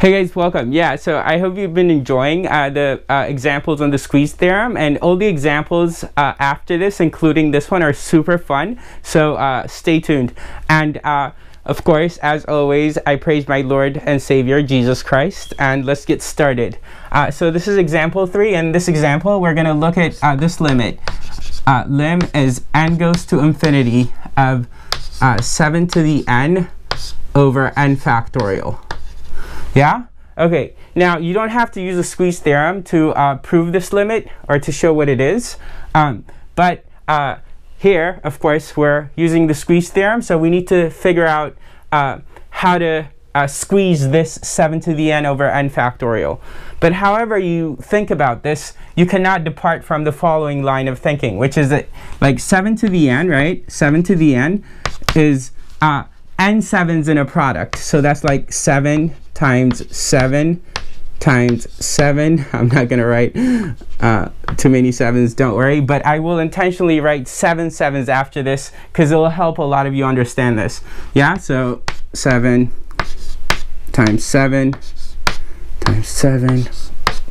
Hey guys, welcome. Yeah, so I hope you've been enjoying uh, the uh, examples on the squeeze theorem and all the examples uh, after this, including this one, are super fun. So uh, stay tuned. And uh, of course, as always, I praise my Lord and Savior, Jesus Christ. And let's get started. Uh, so this is example three. In this example, we're going to look at this limit. lim is n goes to infinity of 7 to the n over n factorial. Yeah? Okay, now you don't have to use the squeeze theorem to uh, prove this limit or to show what it is. Um, but uh, here, of course, we're using the squeeze theorem, so we need to figure out uh, how to uh, squeeze this 7 to the n over n factorial. But however you think about this, you cannot depart from the following line of thinking, which is that like 7 to the n, right? 7 to the n is n sevens in a product. So that's like 7 times 7 times 7. I'm not to write uh, too many sevens, don't worry. But I will intentionally write seven sevens after this because it will help a lot of you understand this. Yeah, so 7 times 7 times 7,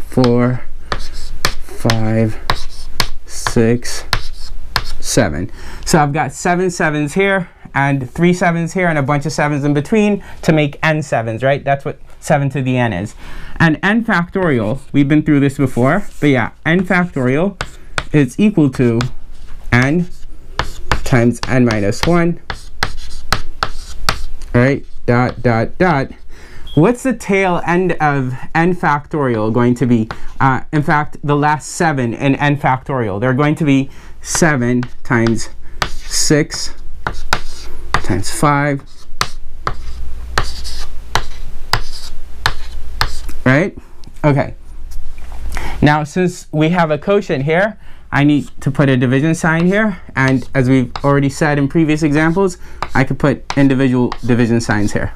4, 5, 6, 7. So I've got seven sevens here and three sevens here and a bunch of sevens in between to make n sevens, right? That's what 7 to the n is. And n factorial, we've been through this before, but yeah, n factorial is equal to n times n minus 1, right? Dot, dot, dot. What's the tail end of n factorial going to be? Uh, in fact, the last 7 in n factorial. They're going to be 7 times 6 times 5. Right? Okay. Now, since we have a quotient here, I need to put a division sign here. And as we've already said in previous examples, I could put individual division signs here.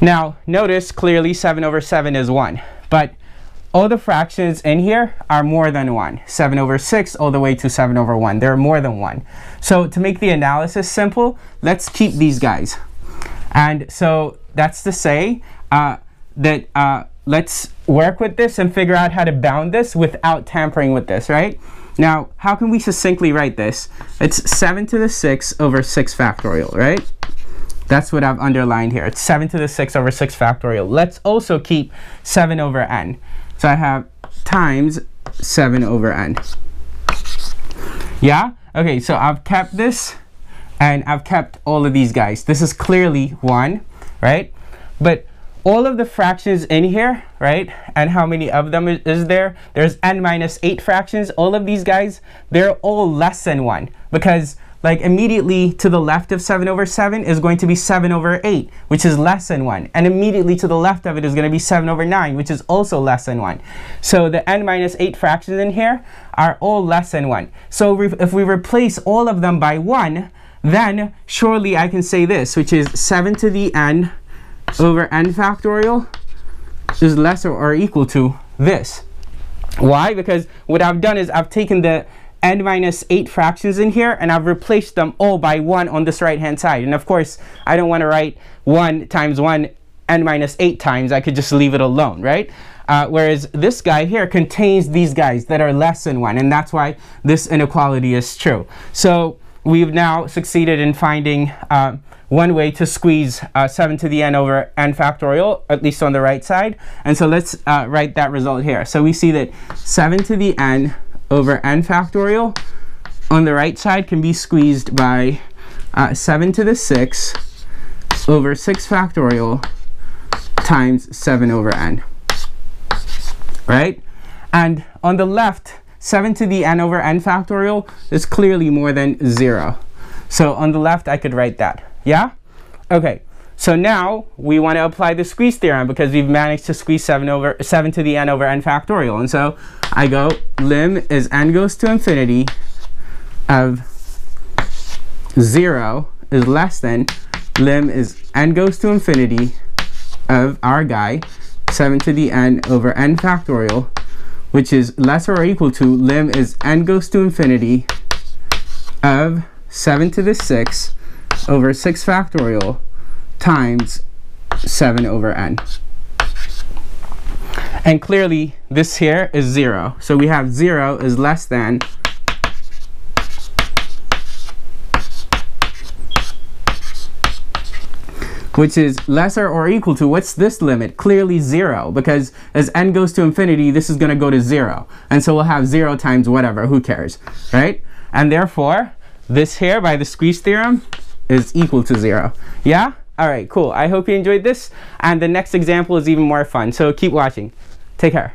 Now, notice clearly 7 over 7 is 1. But all the fractions in here are more than 1. 7 over 6 all the way to 7 over 1. They're more than 1. So to make the analysis simple, let's keep these guys. And so that's to say uh, that uh, let's work with this and figure out how to bound this without tampering with this, right? Now, how can we succinctly write this? It's 7 to the 6 over 6 factorial, right? That's what I've underlined here. It's 7 to the 6 over 6 factorial. Let's also keep 7 over n. So I have times 7 over n. Yeah? Okay, so I've kept this and I've kept all of these guys. This is clearly 1, right? But all of the fractions in here, right? And how many of them is there? There's n minus 8 fractions. All of these guys, they're all less than 1 because like immediately to the left of 7 over 7 is going to be 7 over 8, which is less than 1. And immediately to the left of it is going to be 7 over 9, which is also less than 1. So the n minus 8 fractions in here are all less than 1. So if we replace all of them by 1, then surely I can say this, which is 7 to the n over n factorial is less or equal to this. Why? Because what I've done is I've taken the n minus 8 fractions in here, and I've replaced them all by 1 on this right-hand side. And of course, I don't want to write 1 times 1 n minus 8 times. I could just leave it alone, right? Uh, whereas this guy here contains these guys that are less than 1, and that's why this inequality is true. So we've now succeeded in finding uh, one way to squeeze uh, 7 to the n over n factorial, at least on the right side. And so let's uh, write that result here. So we see that 7 to the n over n factorial on the right side can be squeezed by uh, 7 to the 6 over 6 factorial times 7 over n. Right? And on the left, 7 to the n over n factorial is clearly more than 0. So on the left, I could write that. Yeah? Okay. So now we want to apply the squeeze theorem because we've managed to squeeze 7 over 7 to the n over n factorial. And so I go lim is n goes to infinity of 0 is less than lim is n goes to infinity of our guy 7 to the n over n factorial which is less or equal to lim is n goes to infinity of 7 to the 6 over 6 factorial times 7 over n. And clearly, this here is 0. So we have 0 is less than which is lesser or equal to, what's this limit? Clearly zero, because as n goes to infinity, this is gonna go to zero. And so we'll have zero times whatever, who cares, right? And therefore, this here by the squeeze theorem is equal to zero. Yeah? All right, cool. I hope you enjoyed this. And the next example is even more fun. So keep watching. Take care.